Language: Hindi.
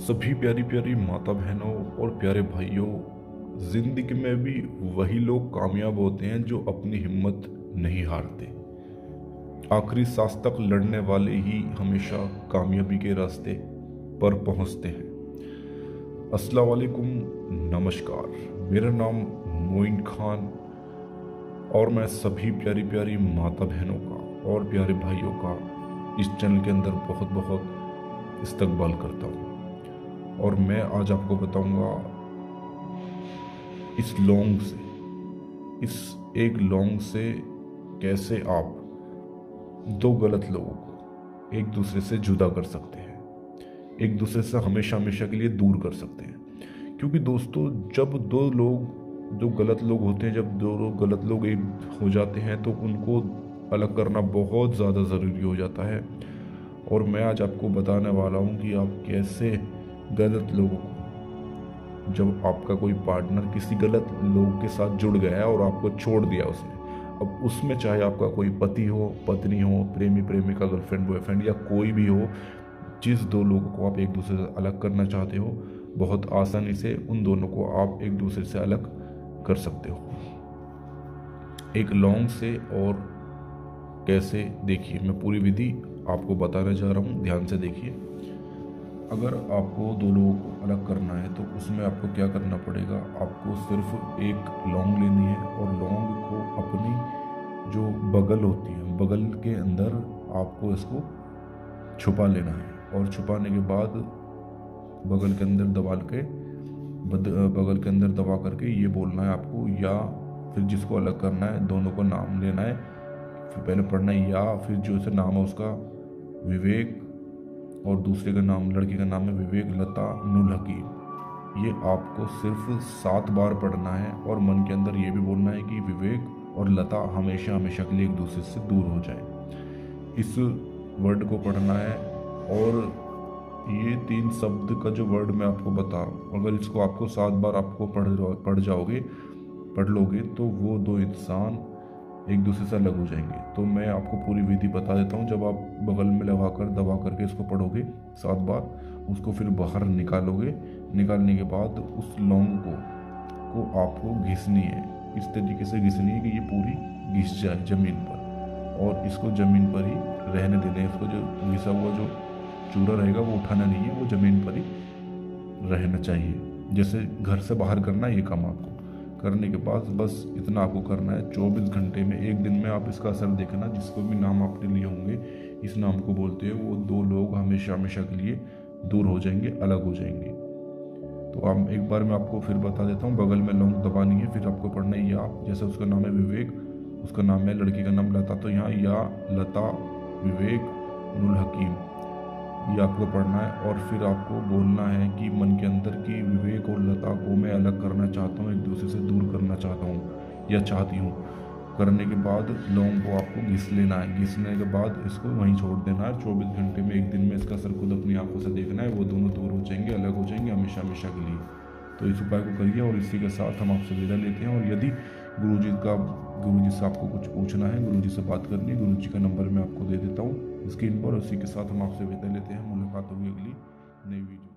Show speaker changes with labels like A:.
A: सभी प्यारी प्यारी माता बहनों और प्यारे भाइयों, ज़िंदगी में भी वही लोग कामयाब होते हैं जो अपनी हिम्मत नहीं हारते। आखिरी सांस तक लड़ने वाले ही हमेशा कामयाबी के रास्ते पर पहुँचते हैं। अस्सलाम वालेकुम, नमस्कार। मेरा नाम मोइन खान और मैं सभी प्यारी प्यारी माता बहनों का और प्यारे भाइयों का इस चैनल के अंदर बहुत बहुत इस्तकबाल करता हूँ। और मैं आज आपको बताऊँगा इस लौंग से, इस एक लौंग से कैसे आप दो गलत लोगों को एक दूसरे से जुदा कर सकते हैं, एक दूसरे से हमेशा हमेशा के लिए दूर कर सकते हैं। क्योंकि दोस्तों, जब दो लोग, जो गलत लोग होते हैं, जब दो लोग गलत लोग एक हो जाते हैं तो उनको अलग करना बहुत ज़्यादा ज़रूरी हो जाता है। और मैं आज आपको बताने वाला हूँ कि आप कैसे गलत लोगों को। जब आपका कोई पार्टनर किसी गलत लोग के साथ जुड़ गया और आपको छोड़ दिया उसने, अब उसमें चाहे आपका कोई पति हो, पत्नी हो, प्रेमी, प्रेमिका गर्लफ्रेंड बॉयफ्रेंड या कोई भी हो, जिस दो लोगों को आप एक दूसरे से अलग करना चाहते हो, बहुत आसानी से उन दोनों को आप एक दूसरे से अलग कर सकते हो। एक लॉन्ग से और कैसे, देखिए, मैं पूरी विधि आपको बताने जा रहा हूँ, ध्यान से देखिए। अगर आपको दो लोगों को अलग करना है तो उसमें आपको क्या करना पड़ेगा? आपको सिर्फ़ एक लौंग लेनी है और लौंग को अपनी जो बगल होती है, बगल के अंदर आपको इसको छुपा लेना है। और छुपाने के बाद बगल के अंदर दबा के बगल के अंदर दबा करके ये बोलना है आपको, या फिर जिसको अलग करना है, दोनों को नाम लेना है। फिर पहले पढ़ना है या फिर जो नाम है उसका, विवेक और दूसरे का नाम, लड़के का नाम है विवेक लता नुल हकीम ये आपको सिर्फ़ सात बार पढ़ना है और मन के अंदर ये भी बोलना है कि विवेक और लता हमेशा हमेशा के लिए एक दूसरे से दूर हो जाए। इस वर्ड को पढ़ना है और ये तीन शब्द का जो वर्ड मैं आपको बता रहा हूँ, अगर इसको आपको सात बार आपको पढ़ पढ़ जाओगे, पढ़ लोगे तो वो दो इंसान एक दूसरे से अलग हो जाएँगे। तो मैं आपको पूरी विधि बता देता हूँ, जब आप बगल में लगा कर दबा करके इसको पढ़ोगे, सात बार, उसको फिर बाहर निकालोगे। निकालने के बाद उस लौंग को को आपको घिसनी है। इस तरीके से घिसनी है कि ये पूरी घिस जाए ज़मीन पर। और इसको ज़मीन पर ही रहने देना है। इसको जो घिसा हुआ जो चूरा रहेगा, वो उठाना नहीं है, वो ज़मीन पर ही रहना चाहिए। जैसे घर से बाहर करना ये काम आपको करने के बाद बस इतना आपको करना है। चौबीस घंटे में एक दिन में आप इसका असर देखना, जिसको भी नाम आपने लिए होंगे, इस नाम को बोलते हैं। वो दो लोग हमेशा हमेशा के लिए दूर हो जाएँगे, अलग हो जाएँगे। तो आप एक बार मैं आपको फिर बता देता हूँ, बगल में लौंग दबानी है, फिर आपको पढ़ना है या, जैसे उसका नाम है विवेक, उसका नाम है लड़की का नाम लता तो यहाँ या, लता, विवेक नुल हकीम। ये आपको पढ़ना है और फिर आपको बोलना है कि मन के अंदर की विवेक और लता को मैं अलग करना चाहता हूँ, एक दूसरे से दूर करना चाहता हूँ, या चाहती हूँ। करने के बाद लौंग को आपको घिस लेना है। घिसने के बाद इसको वहीं छोड़ देना है। चौबीस घंटे में एक दिन में इसका सर खुद अपनी आँखों से देखना है। वो दोनों दूर हो जाएँगे, अलग हो जाएँगे हमेशा हमेशा के लिए। तो इस उपाय को करिए और इसी के साथ हम आपसे विदा लेते हैं। और यदि गुरु जी का गुरु जी से आपको कुछ पूछना है गुरु जी से बात करनी है गुरु जी का नंबर मैं आपको दे देता हूँ। स्क्रीन पर, उसी के साथ हम आपसे विदा लेते हैं। मुलाकात होगी अगली नई वीडियो